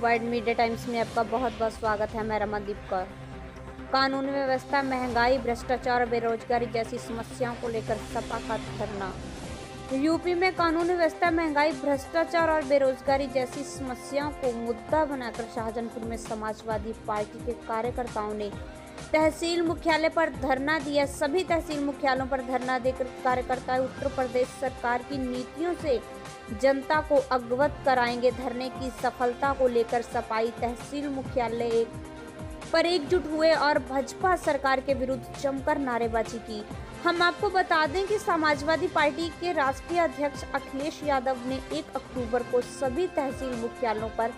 World media times में आपका बहुत बहुत स्वागत है, मैं रमनदीप कौर। कानून व्यवस्था, महँगाई, भ्रष्टाचार, बेरोजगारी जैसी समस्याओं को लेकर सपा का धरना। यूपी में कानून व्यवस्था, महँगाई, भ्रष्टाचार और बेरोजगारी जैसी समस्याओं को मुद्दा बनाकर शाहजहानपुर में समाजवादी पार्टी के कार्यकर्ताओं ने तहसील मुख्यालय पर धरना दिया। सभी तहसील मुख्यालयों पर धरना देकर कार्यकर्ता उत्तर प्रदेश सरकार की नीतियों से जनता को अवगत कराएँगे। धरने की सफलता को लेकर सफ़ाई तहसील मुख्यालय पर एकजुट हुए और भाजपा सरकार के विरुद्ध जमकर नारेबाजी की। हम आपको बता दें कि समाजवादी पार्टी के राष्ट्रीय अध्यक्ष अखिलेश यादव ने 1 अक्टूबर को सभी तहसील मुख्यालयों पर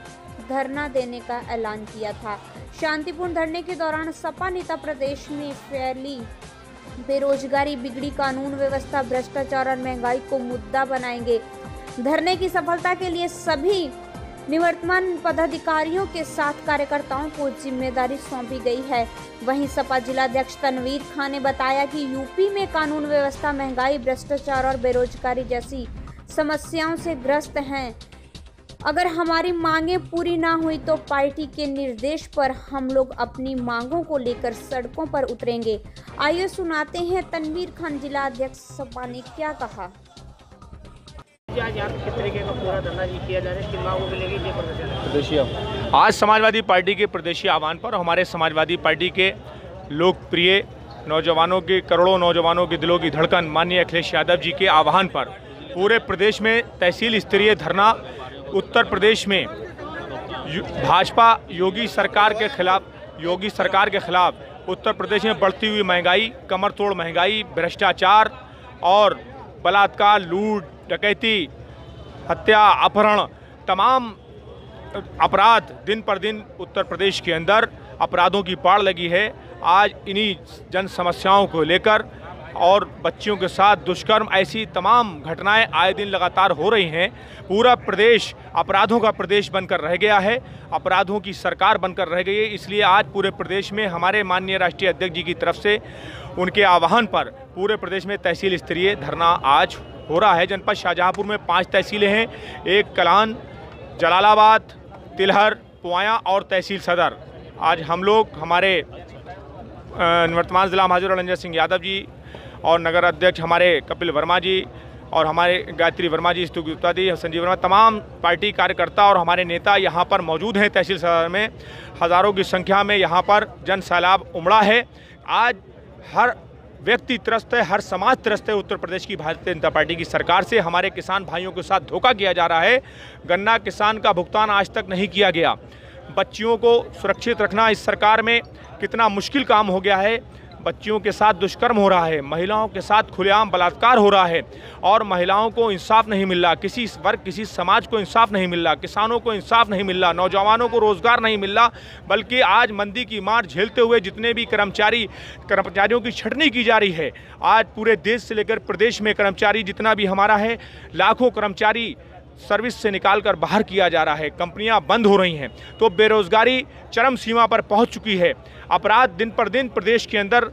धरना देने का ऐलान किया था। शांतिपूर्ण धरने के दौरान सपा नेता प्रदेश में फैली बेरोजगारी, बिगड़ी कानून व्यवस्था, भ्रष्टाचार और महँगाई को मुद्दा बनाएँगे। धरने की सफलता के लिए सभी निवर्तमान पदाधिकारियों के साथ कार्यकर्ताओं को ज़िम्मेदारी सौंपी गई है। वहीं सपा जिलाध्यक्ष तनवीर खान ने बताया कि यूपी में कानून व्यवस्था, महँगाई, भ्रष्टाचार और बेरोजगारी जैसी समस्याओं से ग्रस्त हैं। अगर हमारी मांगे पूरी ना हुई तो पार्टी के निर्देश पर हम लोग अपनी मांगों को लेकर सड़कों पर उतरेंगे। आइए सुनाते हैं तनवीर खान जिला अध्यक्ष सपा ने क्या कहा। पूरा को है आज समाजवादी पार्टी के प्रदेशीय आह्वान पर हमारे समाजवादी पार्टी के लोकप्रिय नौजवानों के, करोड़ों नौजवानों के दिलों की धड़कन माननीय अखिलेश यादव जी के आह्वान पर पूरे प्रदेश में तहसील स्तरीय धरना, उत्तर प्रदेश में भाजपा योगी सरकार के खिलाफ, योगी सरकार के खिलाफ उत्तर प्रदेश में बढ़ती हुई महँगाई, कमर तोड़ महँगाई, भ्रष्टाचार और बलात्कार, लूट, डकैती हत्या, अपहरण, तमाम अपराध दिन पर दिन उत्तर प्रदेश के अंदर अपराधों की पाड़ लगी है। आज इन्हीं जन समस्याओं को लेकर और बच्चियों के साथ दुष्कर्म, ऐसी तमाम घटनाएँ आए दिन लगातार हो रही हैं। पूरा प्रदेश अपराधों का प्रदेश बनकर रह गया है। अपराधों की सरकार बनकर रह गई है। इसलिए आज पूरे प्रदेश में हमारे माननीय राष्ट्रीय अध्यक्ष जी की तरफ़ से उनके आह्वान पर पूरे प्रदेश में तहसील स्तरीय धरना आज हो रहा है। जनपद शाहजहाँपुर में पाँच तहसीलें हैं। एक कलान, जलालाबाद, तिलहर, पुआया और तहसील सदर। आज हम लोग, हमारे निवर्तमान जिला महाजूर रंजन सिंह यादव जी और नगर अध्यक्ष हमारे कपिल वर्मा जी और हमारे गायत्री वर्मा जी स्तु गुप्ता जी, संजीव वर्मा, तमाम पार्टी कार्यकर्ता और हमारे नेता यहाँ पर मौजूद हैं तहसील सदर में। हज़ारों की संख्या में यहाँ पर जन सैलाब उमड़ा है। आज हर व्यक्ति त्रस्त है, हर समाज त्रस्त है। उत्तर प्रदेश की भारतीय जनता पार्टी की सरकार से हमारे किसान भाइयों के साथ धोखा किया जा रहा है। गन्ना किसान का भुगतान आज तक नहीं किया गया। बच्चियों को सुरक्षित रखना इस सरकार में कितना मुश्किल काम हो गया है। बच्चियों के साथ दुष्कर्म हो रहा है, महिलाओं के साथ खुलेआम बलात्कार हो रहा है और महिलाओं को इंसाफ नहीं मिल रहा, किसी वर्ग, किसी समाज को इंसाफ नहीं मिल रहा, किसानों को इंसाफ नहीं मिल रहा, नौजवानों को रोज़गार नहीं मिल रहा, बल्कि आज मंदी की मार झेलते हुए जितने भी कर्मचारी, कर्मचारियों की छटनी की जा रही है, आज पूरे देश से लेकर प्रदेश में कर्मचारी जितना भी हमारा है, लाखों कर्मचारी सर्विस से निकाल कर बाहर किया जा रहा है। कंपनियाँ बंद हो रही हैं। तो बेरोजगारी चरम सीमा पर पहुँच चुकी है। अपराध दिन पर दिन प्रदेश के अंदर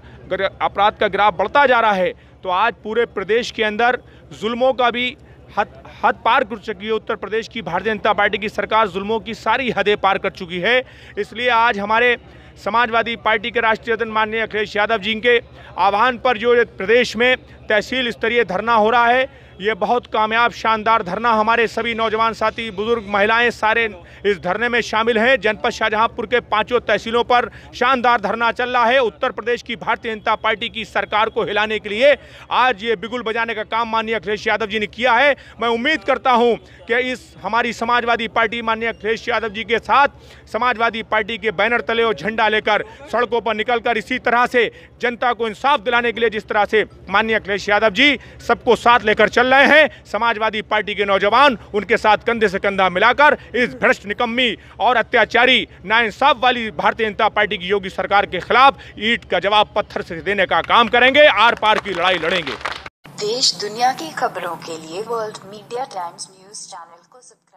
अपराध का ग्राफ बढ़ता जा रहा है। तो आज पूरे प्रदेश के अंदर जुल्मों का भी हद हद पार कर चुकी है। उत्तर प्रदेश की भारतीय जनता पार्टी की सरकार जुल्मों की सारी हदें पार कर चुकी है। इसलिए आज हमारे समाजवादी पार्टी के राष्ट्रीय अध्यक्ष माननीय अखिलेश यादव जी के आह्वान पर जो प्रदेश में तहसील स्तरीय धरना हो रहा है ये बहुत कामयाब, शानदार धरना हमारे सभी नौजवान साथी, बुज़ुर्ग महिलाएँ सारे इस धरने में शामिल हैं। जनपद शाहजहांपुर के पाँचों तहसीलों पर शानदार धरना चल रहा है। उत्तर प्रदेश की भारतीय जनता पार्टी की सरकार को हिलाने के लिए आज ये बिगुल बजाने का काम माननीय अखिलेश यादव जी ने किया है। मैं उम्मीद करता हूँ कि इस हमारी समाजवादी पार्टी माननीय अखिलेश यादव जी के साथ समाजवादी पार्टी के बैनर तले और झंडा लेकर सड़कों पर निकलकर इसी तरह से जनता को इंसाफ दिलाने के लिए जिस तरह से माननीय अखिलेश यादव जी सबको साथ लेकर चल रहे हैं। समाजवादी पार्टी के नौजवान, उनके साथ कंधे से कंधा मिलाकर इस भ्रष्ट निकम्मी और अत्याचारी, नाइंसाफ वाली भारतीय जनता पार्टी की योगी सरकार के खिलाफ ईट का जवाब पत्थर से देने का काम करेंगे आर पार की लड़ाई लड़ेंगे। देश दुनिया की खबरों के लिए World Media Times News channel को सब्सक्राइब